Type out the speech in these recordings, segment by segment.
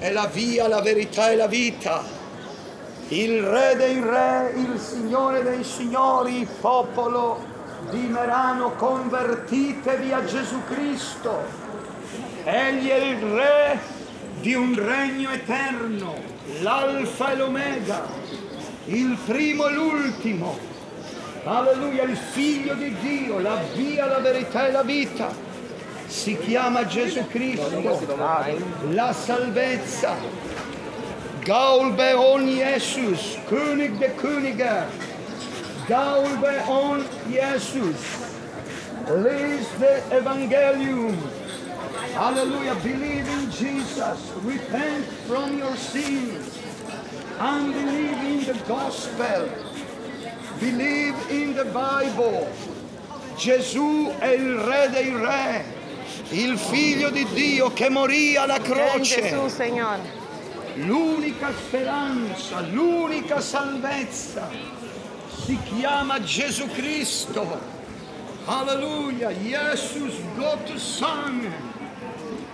è la via, la verità e la vita. Il Re dei Re, il Signore dei Signori, popolo di Merano, convertitevi a Gesù Cristo. Egli è il Re di un regno eterno, l'Alfa e l'Omega, il primo e l'ultimo. Alleluia, il Figlio di Dio, la via, la verità e la vita. Si chiama Gesù Cristo, la salvezza. Gaulbe on Jesus, König der Könige. Gaulbe on Jesus. Lies the Evangelium. Hallelujah. Believe in Jesus. Repent from your sins. And believe in the gospel. Believe in the Bible. Gesù è il Re dei Re, il Figlio di Dio che morì alla croce. Jesús, Señor. L'unica speranza, l'unica salvezza si chiama Gesù Cristo. Alleluia. Jesus Gottes Son.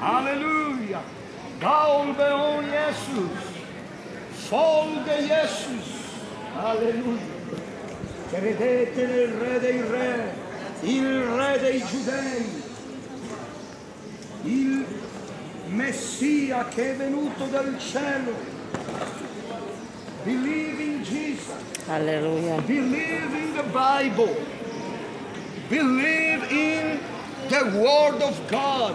Alleluia. Galbe on Jesus. Folge Jesus. Alleluia. Credete nel Re dei Re, il Re dei Giudei, Messia che è venuto dal cielo. Believe in Jesus. Aleluya. Believe in the Bible. Believe in the Word of God.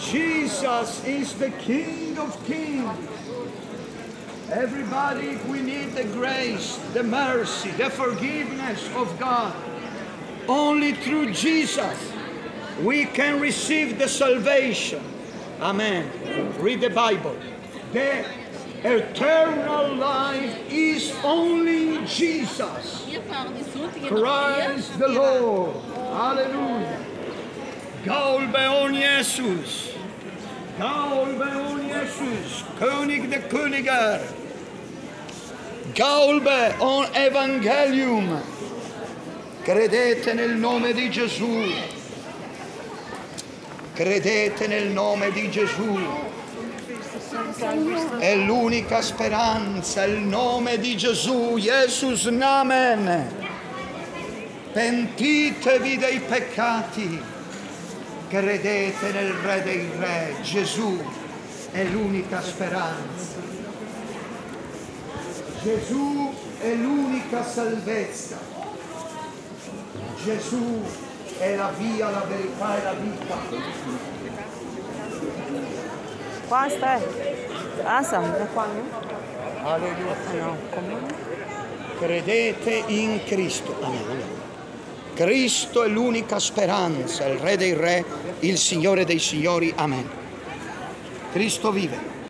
Jesus is the King of Kings. Everybody, we need the grace, the mercy, the forgiveness of God. Only through Jesus we can receive the salvation. Amen. Read the Bible. The eternal life is only in Jesus. Christ the Lord. Hallelujah. Galbe on Jesus. Galbe on Jesus. König der Königer. Galbe on Evangelium. Credete nel nome di Gesù. Credete nel nome di Gesù. È l'unica speranza, il nome di Gesù, Jesus Namen. Pentitevi dei peccati, credete nel Re dei Re, Gesù è l'unica speranza. Gesù è l'unica salvezza. Gesù è la via, la verità e la vita. ¿Cuál está? Asa, ¿de cuál? Alleluia. No, ¿cómo? Credete in Cristo. Amen. Cristo è l'unica speranza, il Re dei Re, il Signore dei Signori. Amen. Cristo vive.